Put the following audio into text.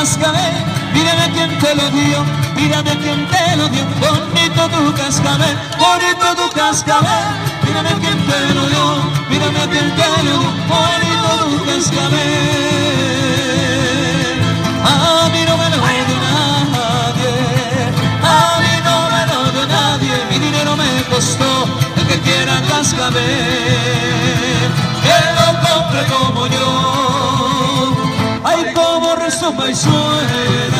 cascabel, mírame quién te lo dio, mírame quién te lo dio, bonito tu cascabel, bonito tu cascabel, mírame quién te lo dio, mírame quién te lo dio, bonito tu cascabel. A mí no me lo dio nadie, a mí no me lo dio nadie, mi dinero me costó, el que quiera cascabel, que lo compre como yo. somos joelhos.